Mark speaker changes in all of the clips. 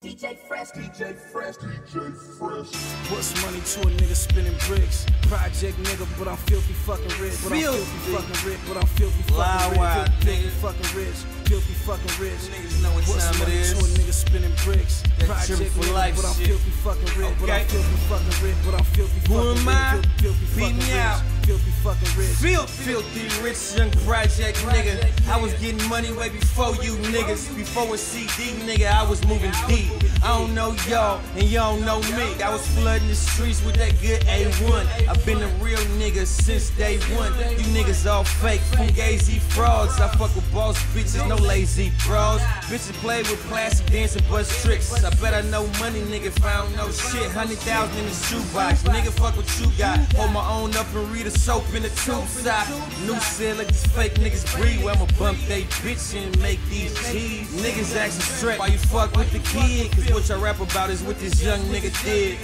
Speaker 1: DJ Fresh, DJ Fresh, DJ Fresh.
Speaker 2: What's money to a nigga spinning bricks? Project nigga, but I'm filthy fucking rich. But I'm filthy
Speaker 3: Filthy.
Speaker 2: fucking rich. But I'm filthy
Speaker 3: Lie
Speaker 2: fucking
Speaker 3: wide,
Speaker 2: rich. Filthy
Speaker 3: nigga.
Speaker 2: fucking rich. Filthy fucking rich.
Speaker 3: Niggas know what
Speaker 2: What's
Speaker 3: time
Speaker 2: money
Speaker 3: is.
Speaker 2: to a nigga spinning bricks?
Speaker 3: That
Speaker 2: Project
Speaker 3: Triple
Speaker 2: nigga,
Speaker 3: Life
Speaker 2: but I'm
Speaker 3: shit.
Speaker 2: filthy fucking rich. But I'm filthy fucking rich. But I'm filthy
Speaker 3: Who
Speaker 2: fucking
Speaker 3: am
Speaker 2: rich.
Speaker 3: I?
Speaker 2: Filthy, filthy
Speaker 3: Beat me
Speaker 2: rich.
Speaker 3: out.
Speaker 2: Filthy fucking rich.
Speaker 3: Feel filthy rich young project nigga. I was getting money way before you niggas. Before a CD nigga, I was moving deep. I don't know y'all and y'all don't know me. I was flooding the streets with that good A1. I've been a real nigga since day one. You niggas all fake, fugazi frauds. I fuck with boss bitches, no lazy bros. Bitches play with plastic dancing bus tricks. I bet I know money, nigga. Found no shit. Hundred thousand in the shoebox. Nigga, fuck what you got. Hold my own up and read a soap in the tube sock. New shit like these fake niggas breed. Where I'ma bump they bitch and make these G's. Niggas acting straight. Why you fuck with the kid? Cause what y'all rap about is what this young nigga did.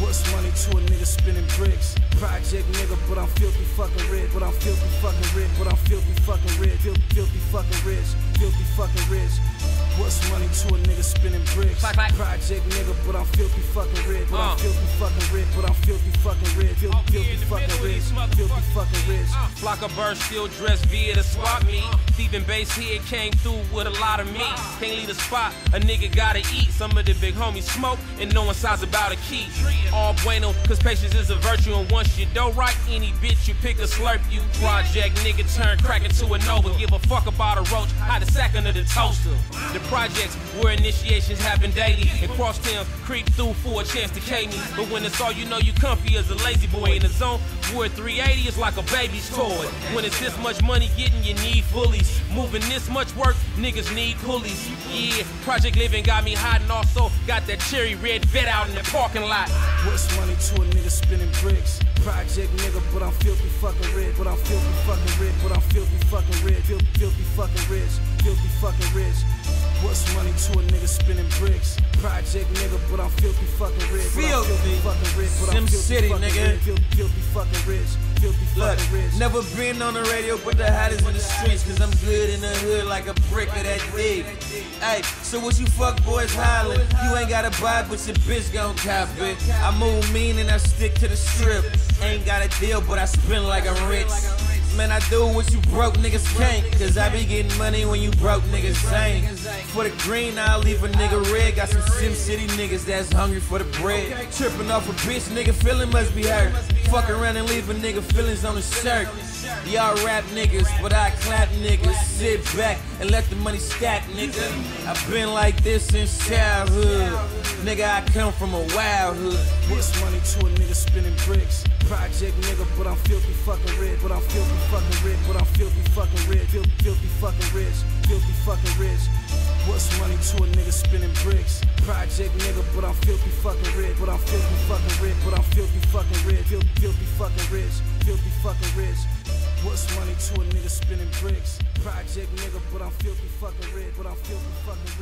Speaker 2: What's money to a nigga spinning bricks? Project nigga, but I'm filthy fucking rich. But I'm filthy fucking rich. But I'm filthy fucking rich. Fil- filthy fucking rich. Filthy fucking rich. Money to a nigga spinning bricks?
Speaker 4: Clack, clack.
Speaker 2: Project nigga, but I'm filthy fucking rich. But
Speaker 4: Uh.
Speaker 2: I'm filthy fucking rich. But I'm filthy fucking rich. Fil-
Speaker 4: I'll
Speaker 2: filthy fucking rich. Filthy fucking rich.
Speaker 4: Flock of birds still dressed via the swap meet. Thieving base here came through with a lot of meat. Can't leave the spot, a nigga gotta eat. Some of the big homies smoke and no one size about a key. All bueno, cause patience is a virtue. And once you do right, any bitch you pick a slurp. You project nigga turn crack into a nova. Give a fuck about a roach, hide a sack under the toaster. The projects where initiations happen daily. And cross towns creep through for a chance to K me. But when it's all you know, you comfy as a La-Z-Boy in the zone. Where 380 is like a baby's toy. When it's this much money getting, you need bullies. Moving this much work, niggas need pulleys. Yeah, Project Living got me hot and also got that cherry red vet out in the parking lot.
Speaker 2: What's money to a nigga spinning bricks? Project nigga, but I'm filthy fucking rich. But I'm filthy fucking rich. But I'm filthy fucking. Filthy fucking rich. Filthy fucking rich. What's money to a nigga spinning bricks? Project nigga, but I'm filthy fucking rich. Filthy
Speaker 3: Filthy.
Speaker 2: fucking rich. But I'm filthy
Speaker 3: City,
Speaker 2: fucking
Speaker 3: nigga.
Speaker 2: rich. Fil- Filthy fucking rich. Filthy
Speaker 3: Look,
Speaker 2: fucking rich.
Speaker 3: never been on the radio, but the hottest in the streets. Cause I'm good in the hood like a brick of that dick. Hey, so what you fuck boys hollering? You ain't gotta buy, but your bitch gon' cop it. I move mean and I stick to the strip. Ain't got a deal, but I spend like I'm rich. Man, I do what you broke niggas can't. Cause I be getting money when you broke niggas ain't. For the green, I'll leave a nigga red. Got some Sem City niggas that's hungry for the bread. Tripping off a bitch, nigga feeling must be hurt. Fuck around and leave a nigga feelings on the shirt. Y'all rap niggas, but I clap niggas. Sit back and let the money stack, nigga. I've been like this since childhood. Nigga, I come from a wild hood.
Speaker 2: What's money to a nigga spinning bricks? Project nigga, but I'm filthy fucking rich. But I'm filthy fucking rich. But I'm filthy fucking rich. Fil- filthy fucking rich. Filthy fucking rich. What's money to a nigga spinning bricks? Project nigga, but I'm filthy fucking rich. But I'm filthy fucking rich. But I'm filthy fucking rich. Fil- filthy fucking rich. Filthy fucking rich. What's money to a nigga spinning bricks? Project nigga, but I'm filthy fucking rich. But I'm filthy fucking